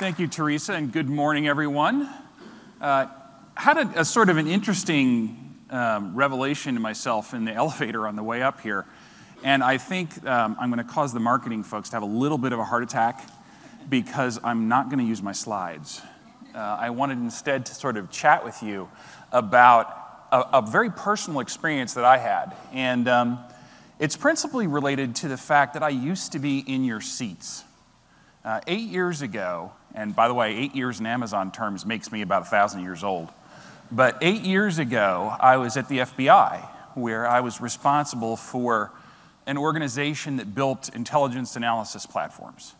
Thank you, Teresa, and good morning, everyone. Uh, had a, a, sort of an interesting um, revelation to myself in the elevator on the way up here. And I think um, I'm going to cause the marketing folks to have a little bit of a heart attack because I'm not going to use my slides. Uh, I wanted instead to sort of chat with you about a, a very personal experience that I had. And um, it's principally related to the fact that I used to be in your seats. Uh, eight years ago, and by the way, eight years in Amazon terms makes me about a thousand years old. But eight years ago, I was at the FBI, where I was responsible for an organization that built intelligence analysis platforms.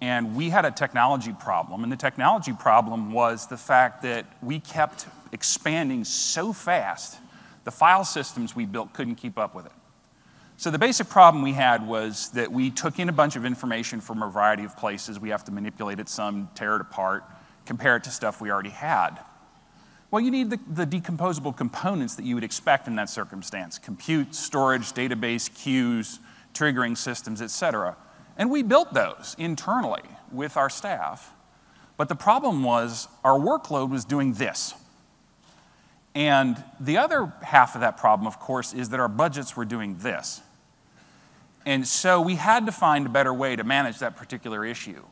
And we had a technology problem, and the technology problem was the fact that we kept expanding so fast, the file systems we built couldn't keep up with it. So the basic problem we had was that we took in a bunch of information from a variety of places. We have to manipulate it some, tear it apart, compare it to stuff we already had. Well, you need the, the decomposable components that you would expect in that circumstance compute, storage, database, queues, triggering systems, et cetera. And we built those internally with our staff. But the problem was our workload was doing this. And the other half of that problem, of course, is that our budgets were doing this. And so we had to find a better way to manage that particular issue.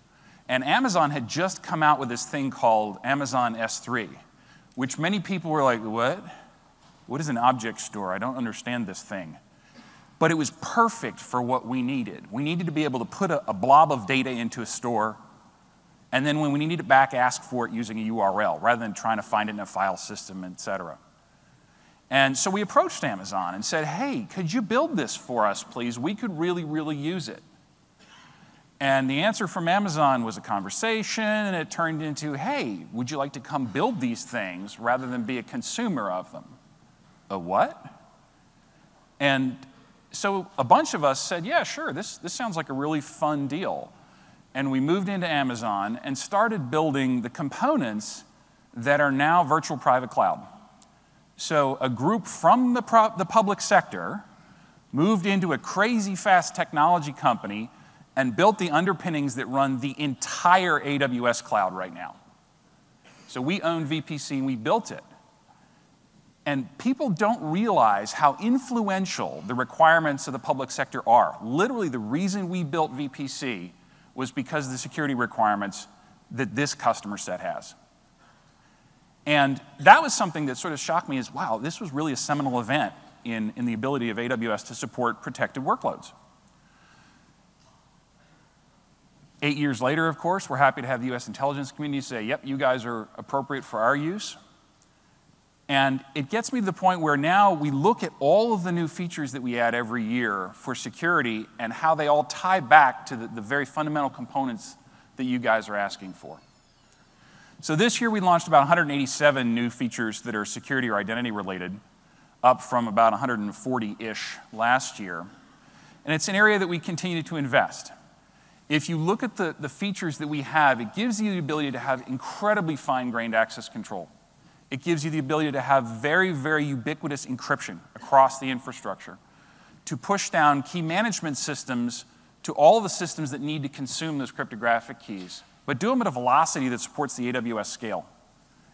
And Amazon had just come out with this thing called Amazon S3, which many people were like, What? What is an object store? I don't understand this thing. But it was perfect for what we needed. We needed to be able to put a, a blob of data into a store, and then when we needed it back, ask for it using a URL rather than trying to find it in a file system, et cetera. And so we approached Amazon and said, hey, could you build this for us, please? We could really, really use it. And the answer from Amazon was a conversation, and it turned into, hey, would you like to come build these things rather than be a consumer of them? A what? And so a bunch of us said, yeah, sure, this, this sounds like a really fun deal. And we moved into Amazon and started building the components that are now virtual private cloud. So, a group from the, the public sector moved into a crazy fast technology company and built the underpinnings that run the entire AWS cloud right now. So, we own VPC and we built it. And people don't realize how influential the requirements of the public sector are. Literally, the reason we built VPC was because of the security requirements that this customer set has. And that was something that sort of shocked me as wow, this was really a seminal event in, in the ability of AWS to support protected workloads. Eight years later, of course, we're happy to have the US intelligence community say, yep, you guys are appropriate for our use. And it gets me to the point where now we look at all of the new features that we add every year for security and how they all tie back to the, the very fundamental components that you guys are asking for. So this year we launched about 187 new features that are security or identity related, up from about 140 ish last year. And it's an area that we continue to invest. If you look at the, the features that we have, it gives you the ability to have incredibly fine grained access control. It gives you the ability to have very, very ubiquitous encryption across the infrastructure, to push down key management systems to all the systems that need to consume those cryptographic keys but do them at a velocity that supports the AWS scale,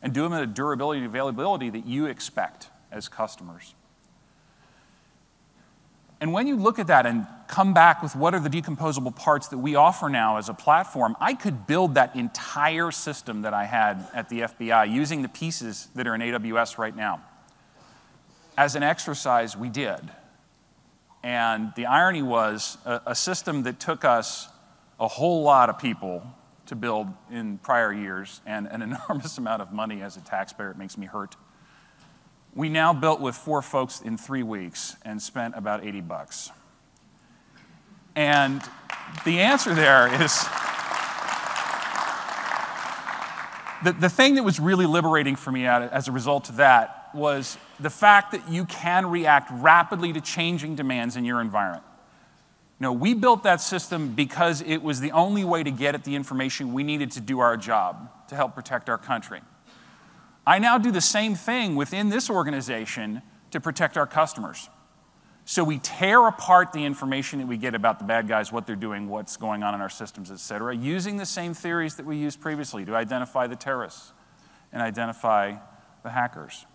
and do them at a durability and availability that you expect as customers. And when you look at that and come back with what are the decomposable parts that we offer now as a platform, I could build that entire system that I had at the FBI using the pieces that are in AWS right now. As an exercise, we did. And the irony was a, a system that took us a whole lot of people to build in prior years and an enormous amount of money as a taxpayer. It makes me hurt. We now built with four folks in three weeks and spent about 80 bucks. And the answer there is the, the thing that was really liberating for me as a result of that was the fact that you can react rapidly to changing demands in your environment. No, we built that system because it was the only way to get at the information we needed to do our job to help protect our country. I now do the same thing within this organization to protect our customers. So we tear apart the information that we get about the bad guys, what they're doing, what's going on in our systems, et cetera, using the same theories that we used previously to identify the terrorists and identify the hackers.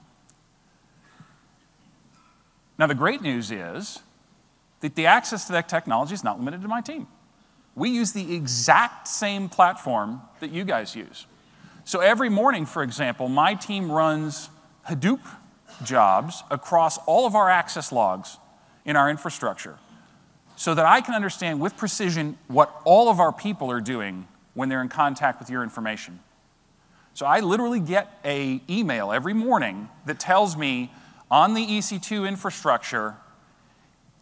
Now, the great news is that the access to that technology is not limited to my team. We use the exact same platform that you guys use. So every morning, for example, my team runs Hadoop jobs across all of our access logs in our infrastructure so that I can understand with precision what all of our people are doing when they're in contact with your information. So I literally get a email every morning that tells me on the EC2 infrastructure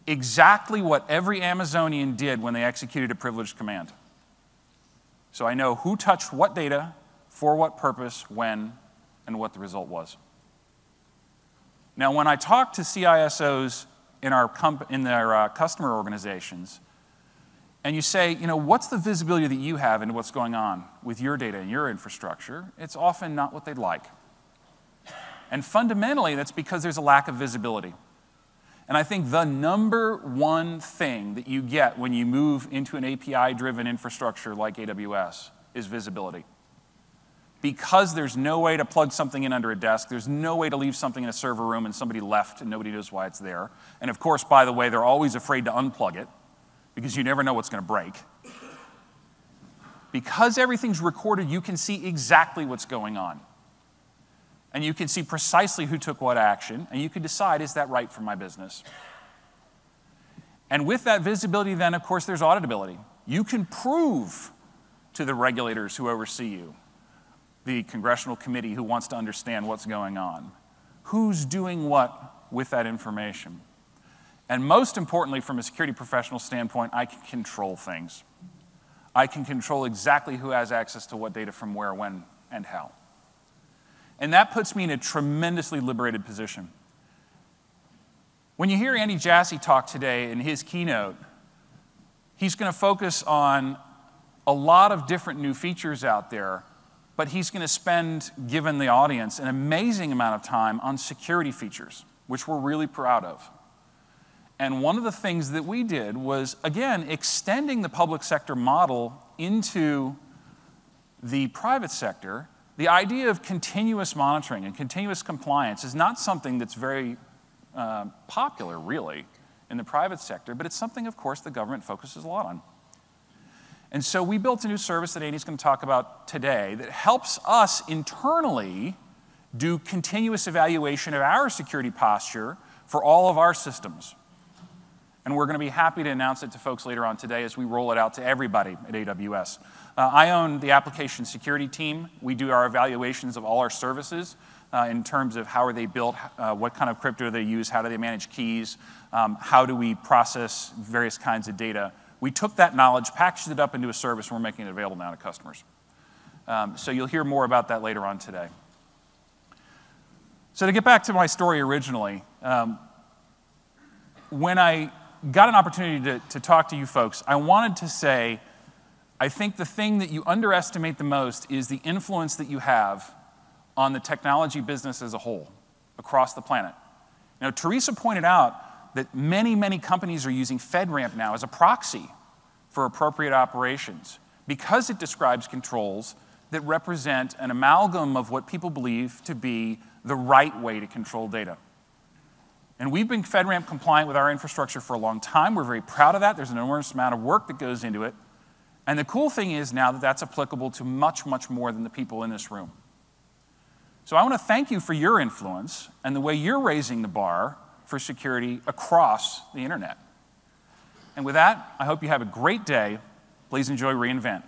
exactly what every Amazonian did when they executed a privileged command. So I know who touched what data, for what purpose, when, and what the result was. Now, when I talk to CISOs in, our in their uh, customer organizations, and you say, you know, what's the visibility that you have into what's going on with your data and your infrastructure? It's often not what they'd like. And fundamentally, that's because there's a lack of visibility. And I think the number one thing that you get when you move into an API driven infrastructure like AWS is visibility. Because there's no way to plug something in under a desk, there's no way to leave something in a server room and somebody left and nobody knows why it's there. And of course, by the way, they're always afraid to unplug it because you never know what's going to break. Because everything's recorded, you can see exactly what's going on and you can see precisely who took what action, and you can decide is that right for my business? And with that visibility, then, of course, there's auditability. You can prove to the regulators who oversee you, the congressional committee who wants to understand what's going on, who's doing what with that information. And most importantly, from a security professional standpoint, I can control things. I can control exactly who has access to what data from where, when, and how. And that puts me in a tremendously liberated position. When you hear Andy Jassy talk today in his keynote, he's going to focus on a lot of different new features out there, but he's going to spend, given the audience, an amazing amount of time on security features, which we're really proud of. And one of the things that we did was, again, extending the public sector model into the private sector the idea of continuous monitoring and continuous compliance is not something that's very uh, popular, really, in the private sector, but it's something, of course, the government focuses a lot on. And so we built a new service that Andy's going to talk about today that helps us internally do continuous evaluation of our security posture for all of our systems. And we're going to be happy to announce it to folks later on today as we roll it out to everybody at AWS. Uh, I own the application security team. We do our evaluations of all our services uh, in terms of how are they built, uh, what kind of crypto they use, how do they manage keys, um, how do we process various kinds of data. We took that knowledge, packaged it up into a service, and we're making it available now to customers. Um, so you'll hear more about that later on today. So to get back to my story originally, um, when I got an opportunity to, to talk to you folks, I wanted to say I think the thing that you underestimate the most is the influence that you have on the technology business as a whole across the planet. Now, Teresa pointed out that many, many companies are using FedRAMP now as a proxy for appropriate operations because it describes controls that represent an amalgam of what people believe to be the right way to control data. And we've been FedRAMP compliant with our infrastructure for a long time. We're very proud of that. There's an enormous amount of work that goes into it. And the cool thing is now that that's applicable to much, much more than the people in this room. So I want to thank you for your influence and the way you're raising the bar for security across the internet. And with that, I hope you have a great day. Please enjoy reInvent.